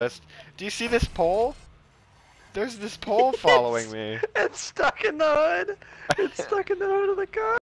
list. Do you see this pole? There's this pole following me. It's stuck in the hood. It's stuck in the hood of the car.